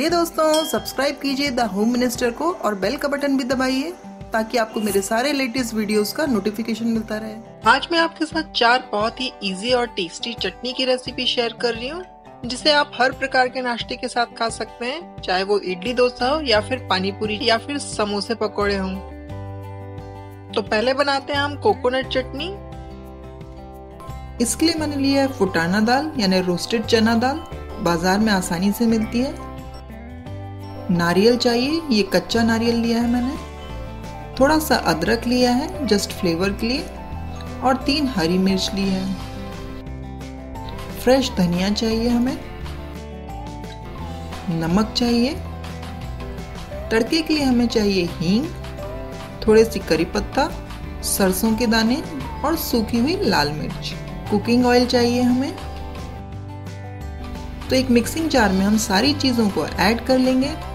हे दोस्तों सब्सक्राइब कीजिए the home minister को और बेल का बटन भी दबाइए ताकि आपको मेरे सारे लेटेस्ट वीडियोस का नोटिफिकेशन मिलता रहे। आज मैं आपके साथ चार बहुत ही इजी और टेस्टी चटनी की रेसिपी शेयर कर रही हूँ जिसे आप हर प्रकार के नाश्ते के साथ खा सकते हैं चाहे वो इडली डोसा हो या फिर पानी पूरी या फिर समोसे पकौड़े हों। तो पहले बनाते हैं हम कोकोनट चटनी। इसके लिए मैंने लिया है फुटाना दाल यानी रोस्टेड चना दाल बाज़ार में आसानी से मिलती है। नारियल चाहिए, ये कच्चा नारियल लिया है मैंने। थोड़ा सा अदरक लिया है जस्ट फ्लेवर के लिए, और तीन हरी मिर्च ली है। फ्रेश धनिया चाहिए हमें। नमक चाहिए। तड़के के लिए हमें चाहिए हींग थोड़े सी करी पत्ता, सरसों के दाने और सूखी हुई लाल मिर्च। कुकिंग ऑयल चाहिए हमें। तो एक मिक्सिंग जार में हम सारी चीज़ों को ऐड कर लेंगे।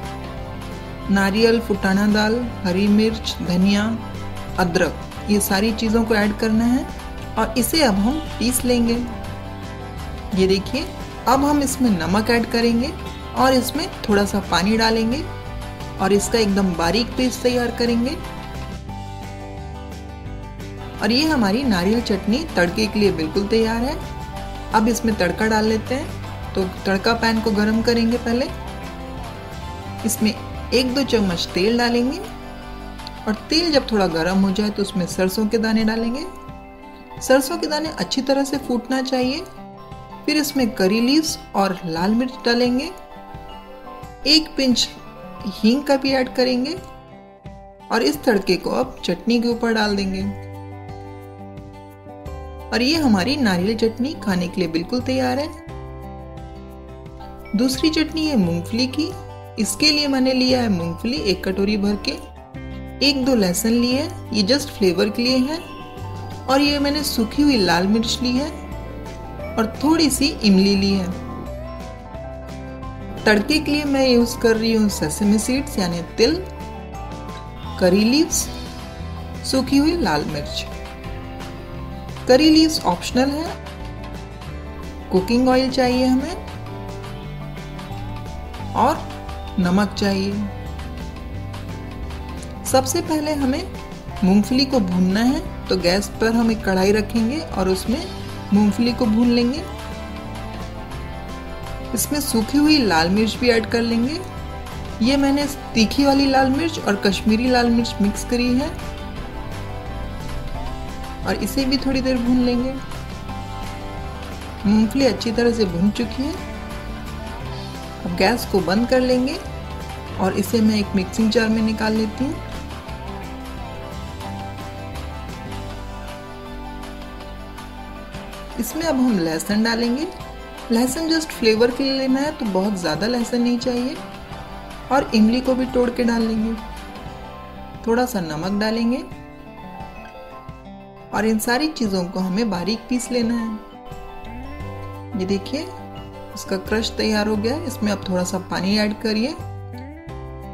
नारियल, फुटाना दाल, हरी मिर्च, धनिया, अदरक। ये सारी चीज़ों को ऐड करना है और इसे अब हम पीस लेंगे। ये देखिए, अब हम इसमें नमक ऐड करेंगे और इसमें थोड़ा सा पानी डालेंगे और इसका एकदम बारीक पेस्ट तैयार करेंगे। और ये हमारी नारियल चटनी तड़के के लिए बिल्कुल तैयार है। अब इसमें तड़का डाल लेते हैं। तो तड़का पैन को गरम करेंगे पहले। इसमें एक दो चम्मच तेल डालेंगे और तेल जब थोड़ा गर्म हो जाए तो उसमें सरसों के दाने डालेंगे। सरसों के दाने अच्छी तरह से फूटना चाहिए। फिर इसमें करी लीव्स और लाल मिर्च डालेंगे। एक पिंच हींग का भी ऐड करेंगे और इस तड़के को अब चटनी के ऊपर डाल देंगे। और ये हमारी नारियल चटनी खाने के लिए बिल्कुल तैयार है। दूसरी चटनी है मूंगफली की। इसके लिए मैंने लिया है मूंगफली, एक कटोरी भर के, एक दो लहसुन लिए है, ये जस्ट फ्लेवर के लिए है, और ये मैंने सूखी हुई लाल मिर्च ली है, और थोड़ी सी इमली ली है। तड़के के लिए मैं यूज़ कर रही हूँ सेसमी सीड्स यानी तिल करी लीव्स सूखी हुई लाल मिर्च। करी लीव्स ऑप्शनल है। कुकिंग ऑयल चाहिए हमें। और नमक चाहिए। सबसे पहले हमें मूंगफली को भूनना है तो गैस पर हम एक कढ़ाई रखेंगे और उसमें मूंगफली को भून लेंगे। इसमें सूखी हुई लाल मिर्च भी ऐड कर लेंगे। ये मैंने तीखी वाली लाल मिर्च और कश्मीरी लाल मिर्च मिक्स करी है। और इसे भी थोड़ी देर भून लेंगे। मूंगफली अच्छी तरह से भून चुकी है। अब गैस को बंद कर लेंगे और इसे मैं एक मिक्सिंग जार में निकाल लेती हूँ। इसमें अब हम लहसुन डालेंगे। लहसुन जस्ट फ्लेवर के लिए लेना है तो बहुत ज़्यादा लहसुन नहीं चाहिए। और इमली को भी तोड़ के डाल लेंगे। थोड़ा सा नमक डालेंगे। और इन सारी चीज़ों को हमें बारीक पीस लेना है। ये देखिए इसका क्रश तैयार हो गया इसमें अब थोड़ा सा पानी ऐड करिए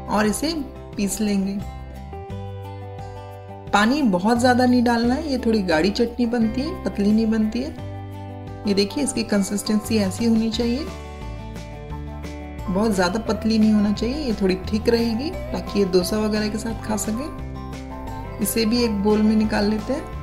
और इसे पीस लेंगे। पानी बहुत ज़्यादा नहीं डालना है, ये थोड़ी गाढ़ी चटनी बनती है, पतली नहीं बनती है। ये देखिए, इसकी कंसिस्टेंसी ऐसी होनी चाहिए। बहुत ज़्यादा पतली नहीं होना चाहिए, ये थोड़ी थिक रहेगी ताकि ये डोसा वगैरह के साथ खा सके। इसे भी एक बोल में निकाल लेते हैं।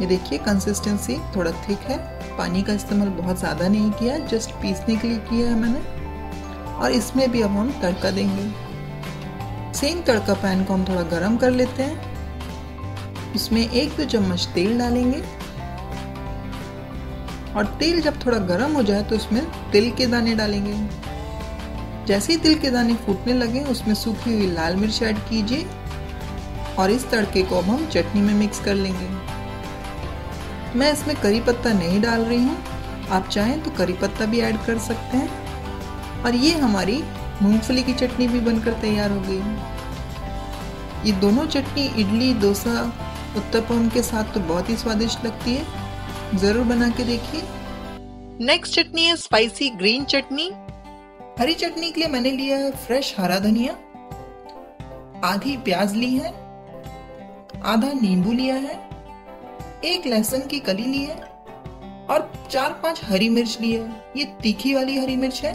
ये देखिए कंसिस्टेंसी थोड़ा थिक है। पानी का इस्तेमाल बहुत ज़्यादा नहीं किया जस्ट पीसने के लिए किया है मैंने। और इसमें भी अब हम तड़का देंगे। सेम तड़का पैन को हम थोड़ा गर्म कर लेते हैं। इसमें एक दो चम्मच तेल डालेंगे। और तेल जब थोड़ा गर्म हो जाए तो उसमें तिल के दाने डालेंगे। जैसे ही तिल के दाने फूटने लगे, उसमें सूखी हुई लाल मिर्च ऐड कीजिए। और इस तड़के को अब हम चटनी में मिक्स कर लेंगे। मैं इसमें करी पत्ता नहीं डाल रही हूँ। आप चाहें तो करी पत्ता भी ऐड कर सकते हैं। और ये हमारी मूंगफली की चटनी भी बनकर तैयार हो गई ये दोनों चटनी, इडली, डोसा उत्तपम के साथ तो बहुत ही स्वादिष्ट लगती है। ज़रूर बना के देखिए। नेक्स्ट चटनी है स्पाइसी ग्रीन चटनी। हरी चटनी के लिए मैंने लिया है फ्रेश हरा धनिया। आधी प्याज ली है। आधा नींबू लिया है। एक लहसुन की कली ली है और चार पाँच हरी मिर्च ली है। ये तीखी वाली हरी मिर्च है।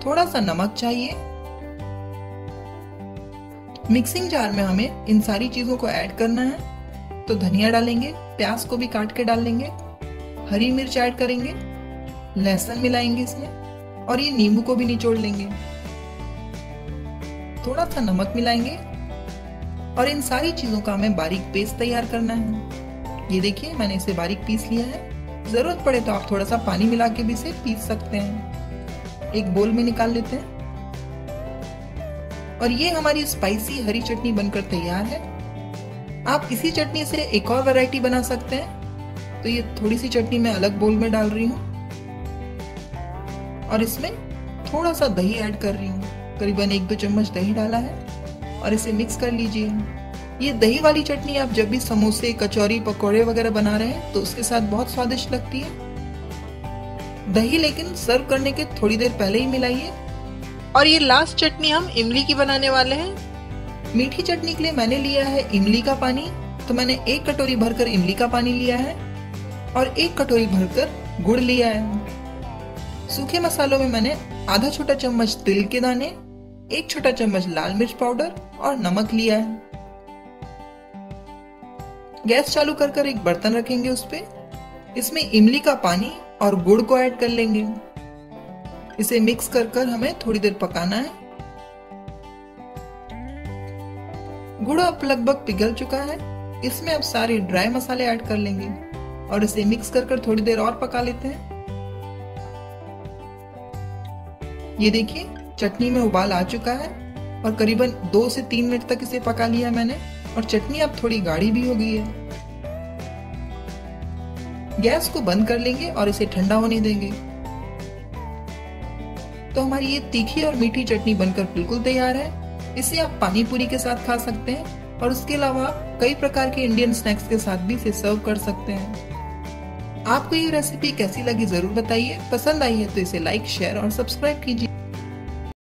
थोड़ा सा नमक चाहिए। मिक्सिंग जार में हमें इन सारी चीज़ों को ऐड करना है। तो धनिया डालेंगे, प्याज को भी काट के डाल लेंगे, हरी मिर्च ऐड करेंगे, लहसुन मिलाएँगे इसमें और ये नींबू को भी निचोड़ लेंगे। थोड़ा सा नमक मिलाएँगे और इन सारी चीज़ों का हमें बारीक पेस्ट तैयार करना है। ये देखिए, मैंने इसे बारीक पीस लिया है। ज़रूरत पड़े तो आप थोड़ा सा पानी मिला के भी इसे पीस सकते हैं। एक बोल में निकाल लेते हैं। और ये हमारी स्पाइसी हरी चटनी बनकर तैयार है। आप इसी चटनी से एक और वैरायटी बना सकते हैं। तो ये थोड़ी सी चटनी मैं अलग बोल में डाल रही हूँ। और इसमें थोड़ा सा दही ऐड कर रही हूँ। करीबन एक दो चम्मच दही डाला है। और इसे मिक्स कर लीजिए। ये दही वाली चटनी आप जब भी समोसे, कचौरी, पकौड़े वगैरह बना रहे हैं तो उसके साथ बहुत स्वादिष्ट लगती है। दही लेकिन सर्व करने के थोड़ी देर पहले ही मिलाइए। और ये लास्ट चटनी हम इमली की बनाने वाले हैं। मीठी चटनी के लिए मैंने लिया है इमली का पानी तो मैंने एक कटोरी भरकर इमली का पानी लिया है, और एक कटोरी भरकर गुड़ लिया है। सूखे मसालों में मैंने आधा छोटा चम्मच तिल के दाने, एक छोटा चम्मच लाल मिर्च पाउडर और नमक लिया है। गैस चालू कर कर एक बर्तन रखेंगे उस पर इसमें इमली का पानी और गुड़ को ऐड कर लेंगे। इसे मिक्स कर कर हमें थोड़ी देर पकाना है। गुड़ अब लगभग पिघल चुका है। इसमें अब सारे ड्राई मसाले ऐड कर लेंगे और इसे मिक्स कर कर थोड़ी देर और पका लेते हैं। ये देखिए, चटनी में उबाल आ चुका है और करीबन दो से तीन मिनट तक इसे पका लिया मैंने। और चटनी अब थोड़ी गाढ़ी भी हो गई है। गैस को बंद कर लेंगे और इसे ठंडा होने देंगे। तो हमारी ये तीखी और मीठी चटनी बनकर बिल्कुल तैयार है। इसे आप पानी पूरी के साथ खा सकते हैं और उसके अलावा कई प्रकार के इंडियन स्नैक्स के साथ भी इसे सर्व कर सकते हैं। आपको ये रेसिपी कैसी लगी ज़रूर बताइए। पसंद आई है तो इसे लाइक शेयर और सब्सक्राइब कीजिए।